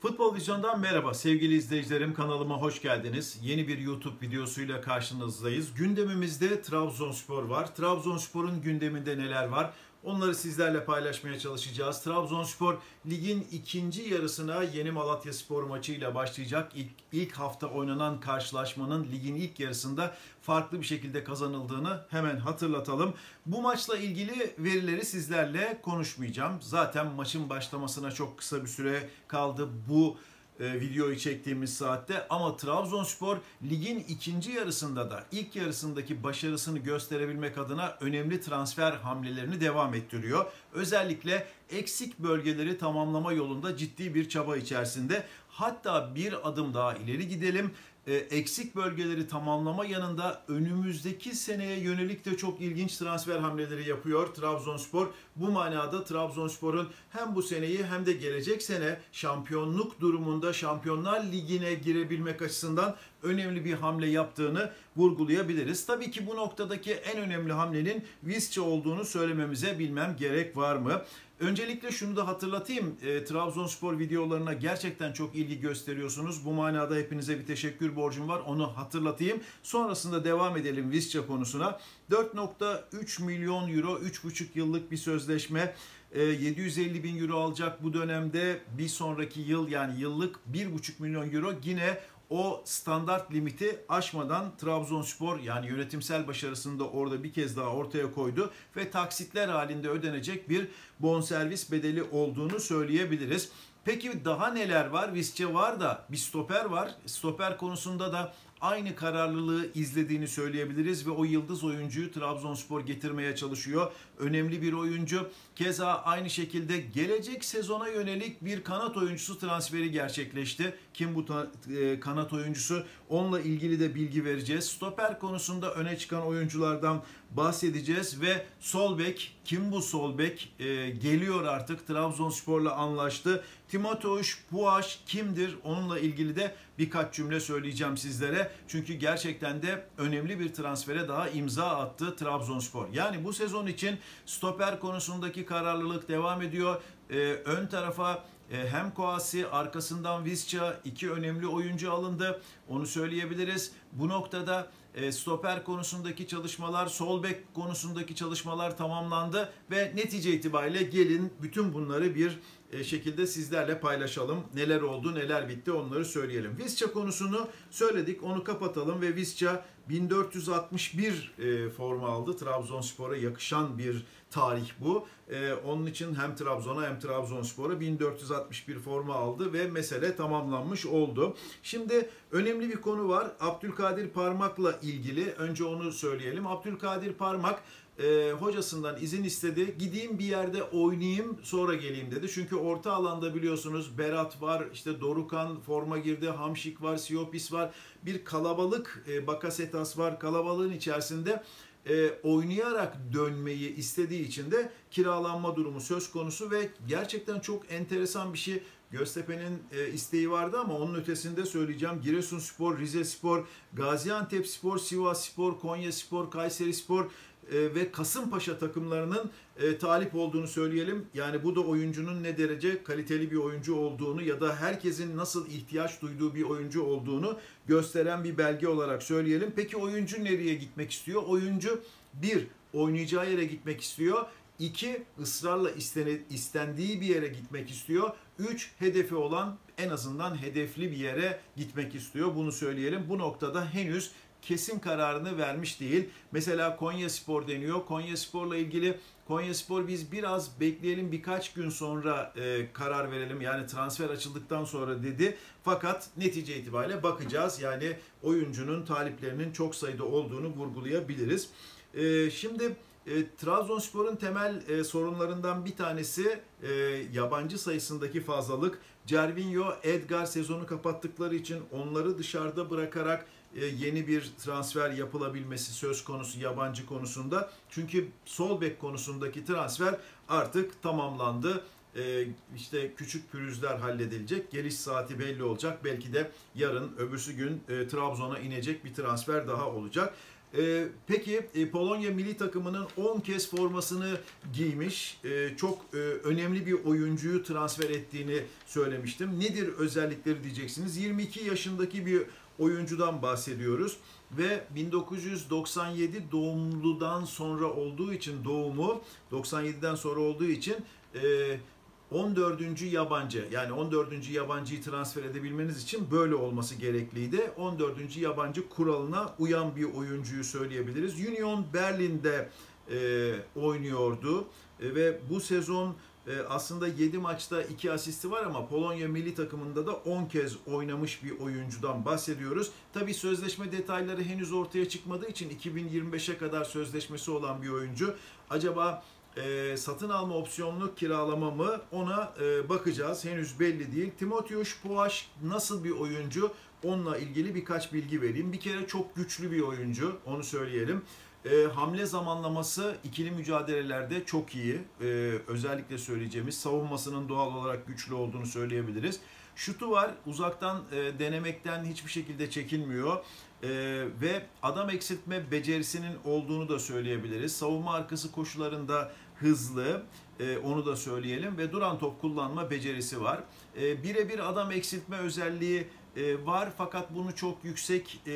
Futbol Vizyon'dan merhaba sevgili izleyicilerim kanalıma hoş geldiniz. Yeni bir YouTube videosuyla karşınızdayız. Gündemimizde Trabzonspor var. Trabzonspor'un gündeminde neler var? Onları sizlerle paylaşmaya çalışacağız. Trabzonspor ligin ikinci yarısına Yeni Malatya Spor maçıyla başlayacak. İlk, ilk hafta oynanan karşılaşmanın ligin ilk yarısında farklı bir şekilde kazanıldığını hemen hatırlatalım. Bu maçla ilgili verileri sizlerle konuşmayacağım. Zaten maçın başlamasına çok kısa bir süre kaldı. Bu e, videoyu çektiğimiz saatte ama Trabzonspor ligin ikinci yarısında da ilk yarısındaki başarısını gösterebilmek adına önemli transfer hamlelerini devam ettiriyor. Özellikle eksik bölgeleri tamamlama yolunda ciddi bir çaba içerisinde. Hatta bir adım daha ileri gidelim e, eksik bölgeleri tamamlama yanında önümüzdeki seneye yönelik de çok ilginç transfer hamleleri yapıyor Trabzonspor. Bu manada Trabzonspor'un hem bu seneyi hem de gelecek sene şampiyonluk durumunda Şampiyonlar Ligi'ne girebilmek açısından önemli bir hamle yaptığını vurgulayabiliriz. Tabii ki bu noktadaki en önemli hamlenin Visca olduğunu söylememize bilmem gerek var mı? Öncelikle şunu da hatırlatayım. E, Trabzonspor videolarına gerçekten çok ilgi gösteriyorsunuz. Bu manada hepinize bir teşekkür borcum var. Onu hatırlatayım. Sonrasında devam edelim Visca konusuna. 4.3 milyon euro 3,5 yıllık bir sözleşme. 750 e, bin euro alacak bu dönemde bir sonraki yıl yani yıllık 1,5 milyon euro yine o standart limiti aşmadan Trabzonspor yani yönetimsel başarısını da orada bir kez daha ortaya koydu ve taksitler halinde ödenecek bir bonservis bedeli olduğunu söyleyebiliriz. Peki daha neler var? Visca var da bir stoper var. Stoper konusunda da aynı kararlılığı izlediğini söyleyebiliriz ve o yıldız oyuncuyu Trabzonspor getirmeye çalışıyor. Önemli bir oyuncu. Keza aynı şekilde gelecek sezona yönelik bir kanat oyuncusu transferi gerçekleşti. Kim bu e, kanat oyuncusu? Onunla ilgili de bilgi vereceğiz. Stoper konusunda öne çıkan oyunculardan bahsedeceğiz ve sol bek kim bu sol bek e, geliyor artık Trabzonspor'la anlaştı. Timoteus Puaş kimdir? Onunla ilgili de birkaç cümle söyleyeceğim sizlere. Çünkü gerçekten de önemli bir transfere daha imza attı Trabzonspor. Yani bu sezon için stoper konusundaki kararlılık devam ediyor. Ee, ön tarafa e, hem Koasi arkasından Visca iki önemli oyuncu alındı. Onu söyleyebiliriz. Bu noktada e, stoper konusundaki çalışmalar, sol bek konusundaki çalışmalar tamamlandı ve netice itibariyle gelin bütün bunları bir şekilde sizlerle paylaşalım. Neler oldu, neler bitti onları söyleyelim. Visca konusunu söyledik, onu kapatalım ve Visca 1461 e, forma aldı. Trabzonspor'a yakışan bir tarih bu. E, onun için hem Trabzon'a hem Trabzonspor'a 1461 forma aldı ve mesele tamamlanmış oldu. Şimdi önemli bir konu var. Abdülkadir Parmak'la ilgili. Önce onu söyleyelim. Abdülkadir Parmak e, hocasından izin istedi. Gideyim bir yerde oynayayım sonra geleyim dedi. Çünkü orta alanda biliyorsunuz Berat var, işte Dorukan forma girdi, Hamşik var, Siopis var. Bir kalabalık e, Bakasetas var. Kalabalığın içerisinde e, oynayarak dönmeyi istediği için de kiralanma durumu söz konusu ve gerçekten çok enteresan bir şey. Göztepe'nin e, isteği vardı ama onun ötesinde söyleyeceğim. Giresunspor, Rizespor, Gaziantepspor, Sivasspor, Konyaspor, Kayserispor e, ve Kasımpaşa takımlarının e, talip olduğunu söyleyelim. Yani bu da oyuncunun ne derece kaliteli bir oyuncu olduğunu ya da herkesin nasıl ihtiyaç duyduğu bir oyuncu olduğunu gösteren bir belge olarak söyleyelim. Peki oyuncu nereye gitmek istiyor? Oyuncu bir oynayacağı yere gitmek istiyor. İki, ısrarla istendiği bir yere gitmek istiyor. Üç, hedefi olan en azından hedefli bir yere gitmek istiyor. Bunu söyleyelim. Bu noktada henüz kesin kararını vermiş değil. Mesela Konya Spor deniyor. Konya Spor'la ilgili Konya Spor biz biraz bekleyelim birkaç gün sonra e, karar verelim. Yani transfer açıldıktan sonra dedi. Fakat netice itibariyle bakacağız. Yani oyuncunun taliplerinin çok sayıda olduğunu vurgulayabiliriz. E, şimdi e, Trabzonspor'un temel e, sorunlarından bir tanesi e, yabancı sayısındaki fazlalık. Cervinho, Edgar sezonu kapattıkları için onları dışarıda bırakarak e, yeni bir transfer yapılabilmesi söz konusu yabancı konusunda. Çünkü sol bek konusundaki transfer artık tamamlandı. E, işte küçük pürüzler halledilecek. Geliş saati belli olacak. Belki de yarın öbürsü gün e, Trabzon'a inecek bir transfer daha olacak. E, peki e, Polonya milli takımının 10 kez formasını giymiş. E, çok e, önemli bir oyuncuyu transfer ettiğini söylemiştim. Nedir özellikleri diyeceksiniz. 22 yaşındaki bir oyuncudan bahsediyoruz ve 1997 doğumludan sonra olduğu için doğumu 97'den sonra olduğu için e, 14. yabancı yani 14. yabancıyı transfer edebilmeniz için böyle olması gerekliydi. 14. yabancı kuralına uyan bir oyuncuyu söyleyebiliriz. Union Berlin'de e, oynuyordu e, ve bu sezon e, aslında 7 maçta 2 asisti var ama Polonya milli takımında da 10 kez oynamış bir oyuncudan bahsediyoruz. Tabi sözleşme detayları henüz ortaya çıkmadığı için 2025'e kadar sözleşmesi olan bir oyuncu. Acaba e, satın alma opsiyonlu kiralama mı ona e, bakacağız. Henüz belli değil. Timotheus Puaş nasıl bir oyuncu? Onunla ilgili birkaç bilgi vereyim. Bir kere çok güçlü bir oyuncu. Onu söyleyelim. E, hamle zamanlaması ikili mücadelelerde çok iyi. E, özellikle söyleyeceğimiz savunmasının doğal olarak güçlü olduğunu söyleyebiliriz. Şutu var. Uzaktan e, denemekten hiçbir şekilde çekinmiyor. E, ve adam eksiltme becerisinin olduğunu da söyleyebiliriz. Savunma arkası koşularında hızlı. E, onu da söyleyelim. Ve duran top kullanma becerisi var. E, Birebir adam eksiltme özelliği e, var fakat bunu çok yüksek e,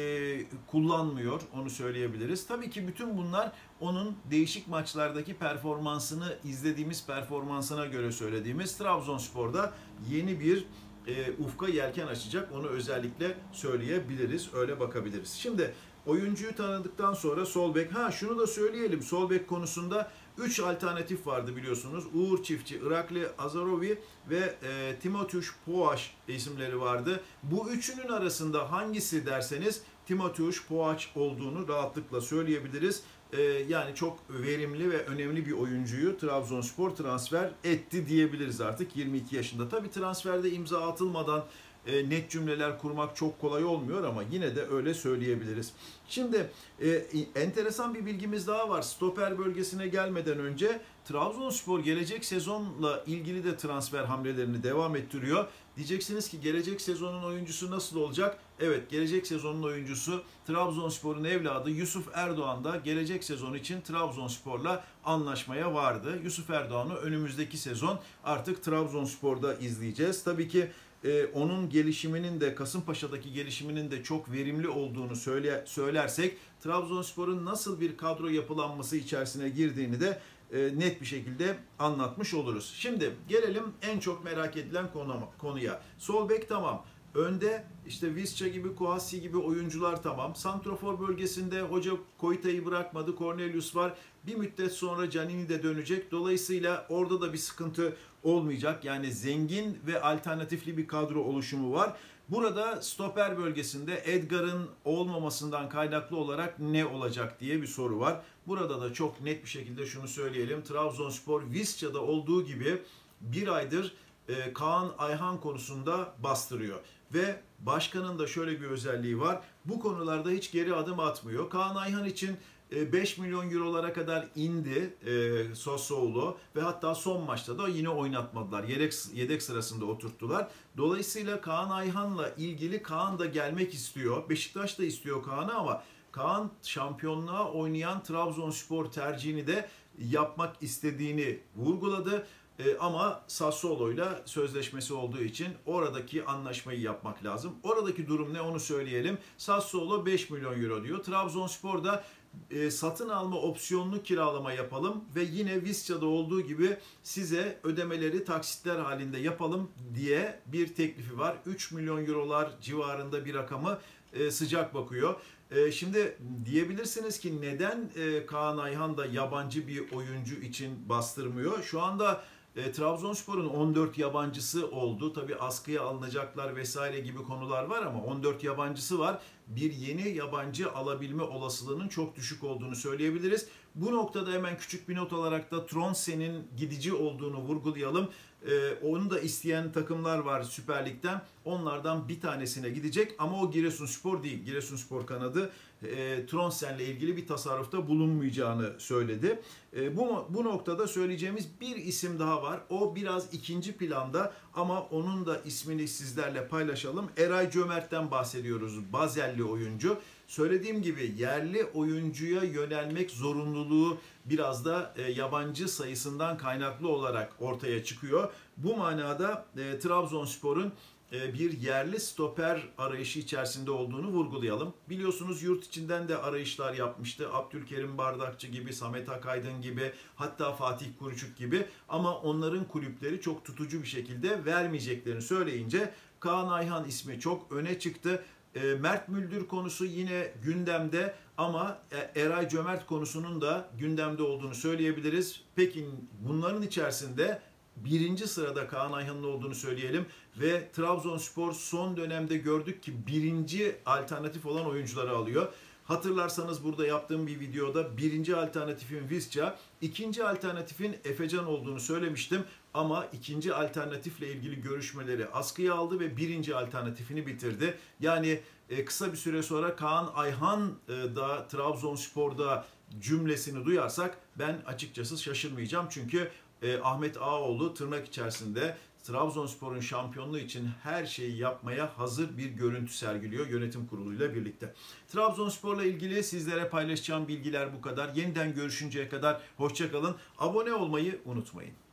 kullanmıyor onu söyleyebiliriz. Tabii ki bütün bunlar onun değişik maçlardaki performansını izlediğimiz performansına göre söylediğimiz Trabzonspor'da yeni bir e, ufka yelken açacak onu özellikle söyleyebiliriz öyle bakabiliriz. Şimdi oyuncuyu tanıdıktan sonra sol bek ha şunu da söyleyelim sol bek konusunda 3 alternatif vardı biliyorsunuz. Uğur Çiftçi, Irakli Azarovi ve e, Timotheus Poaş isimleri vardı. Bu üçünün arasında hangisi derseniz Timotheus Poaç olduğunu rahatlıkla söyleyebiliriz. E, yani çok verimli ve önemli bir oyuncuyu Trabzonspor transfer etti diyebiliriz artık 22 yaşında. Tabi transferde imza atılmadan e, net cümleler kurmak çok kolay olmuyor ama yine de öyle söyleyebiliriz. Şimdi e, enteresan bir bilgimiz daha var. Stoper bölgesine gelmeden önce Trabzonspor gelecek sezonla ilgili de transfer hamlelerini devam ettiriyor. Diyeceksiniz ki gelecek sezonun oyuncusu nasıl olacak? Evet gelecek sezonun oyuncusu Trabzonspor'un evladı Yusuf Erdoğan da gelecek sezon için Trabzonspor'la anlaşmaya vardı. Yusuf Erdoğan'ı önümüzdeki sezon artık Trabzonspor'da izleyeceğiz. Tabii ki e, onun gelişiminin de Kasımpaşa'daki gelişiminin de çok verimli olduğunu söyle, söylersek Trabzonspor'un nasıl bir kadro yapılanması içerisine girdiğini de e, net bir şekilde anlatmış oluruz. Şimdi gelelim en çok merak edilen konu, konuya. Sol bek tamam. Önde işte Visca gibi, Kouassi gibi oyuncular tamam. Santrofor bölgesinde hoca Koyta'yı bırakmadı. Cornelius var. Bir müddet sonra Canini de dönecek. Dolayısıyla orada da bir sıkıntı olmayacak. Yani zengin ve alternatifli bir kadro oluşumu var. Burada stoper bölgesinde Edgar'ın olmamasından kaynaklı olarak ne olacak diye bir soru var. Burada da çok net bir şekilde şunu söyleyelim. Trabzonspor Visca'da olduğu gibi bir aydır e, Kaan Ayhan konusunda bastırıyor. Ve başkanın da şöyle bir özelliği var. Bu konularda hiç geri adım atmıyor. Kaan Ayhan için 5 e, milyon eurolara kadar indi e, Sassuolo ve hatta son maçta da yine oynatmadılar. Yedek, yedek sırasında oturttular. Dolayısıyla Kaan Ayhan'la ilgili Kaan da gelmek istiyor. Beşiktaş da istiyor Kaan'ı ama Kaan şampiyonluğa oynayan Trabzonspor tercihini de yapmak istediğini vurguladı. E, ama Sassuolo ile sözleşmesi olduğu için oradaki anlaşmayı yapmak lazım. Oradaki durum ne onu söyleyelim. Sassuolo 5 milyon euro diyor. Trabzonspor da e, satın alma opsiyonlu kiralama yapalım ve yine Visca'da olduğu gibi size ödemeleri taksitler halinde yapalım diye bir teklifi var. 3 milyon eurolar civarında bir rakamı e, sıcak bakıyor. E, şimdi diyebilirsiniz ki neden e, Kaan Ayhan da yabancı bir oyuncu için bastırmıyor? Şu anda e, Trabzonspor'un 14 yabancısı oldu. Tabi askıya alınacaklar vesaire gibi konular var ama 14 yabancısı var. Bir yeni yabancı alabilme olasılığının çok düşük olduğunu söyleyebiliriz. Bu noktada hemen küçük bir not olarak da Tronse'nin gidici olduğunu vurgulayalım. Ee, onu da isteyen takımlar var Süper Lig'den. Onlardan bir tanesine gidecek ama o Giresunspor değil. Giresunspor kanadı e, Tronsen'le ilgili bir tasarrufta bulunmayacağını söyledi. E, bu, bu noktada söyleyeceğimiz bir isim daha var. O biraz ikinci planda ama onun da ismini sizlerle paylaşalım. Eray Cömert'ten bahsediyoruz. Bazelli oyuncu. Söylediğim gibi yerli oyuncuya yönelmek zorunluluğu biraz da e, yabancı sayısından kaynaklı olarak ortaya çıkıyor. Bu manada e, Trabzonspor'un e, bir yerli stoper arayışı içerisinde olduğunu vurgulayalım. Biliyorsunuz yurt içinden de arayışlar yapmıştı. Abdülkerim Bardakçı gibi, Samet Akaydın gibi, hatta Fatih Kuruçuk gibi ama onların kulüpleri çok tutucu bir şekilde vermeyeceklerini söyleyince Kaan Ayhan ismi çok öne çıktı. E, Mert Müldür konusu yine gündemde ama e, Eray Cömert konusunun da gündemde olduğunu söyleyebiliriz. Peki bunların içerisinde birinci sırada Kaan Ayhan'ın olduğunu söyleyelim ve Trabzonspor son dönemde gördük ki birinci alternatif olan oyuncuları alıyor. Hatırlarsanız burada yaptığım bir videoda birinci alternatifin Visca, ikinci alternatifin Efecan olduğunu söylemiştim. Ama ikinci alternatifle ilgili görüşmeleri askıya aldı ve birinci alternatifini bitirdi. Yani e, kısa bir süre sonra Kaan Ayhan e, da Trabzonspor'da cümlesini duyarsak ben açıkçası şaşırmayacağım. Çünkü e, Ahmet Ağoğlu tırnak içerisinde Trabzonspor'un şampiyonluğu için her şeyi yapmaya hazır bir görüntü sergiliyor yönetim kuruluyla birlikte. Trabzonspor'la ilgili sizlere paylaşacağım bilgiler bu kadar. Yeniden görüşünceye kadar hoşçakalın. Abone olmayı unutmayın.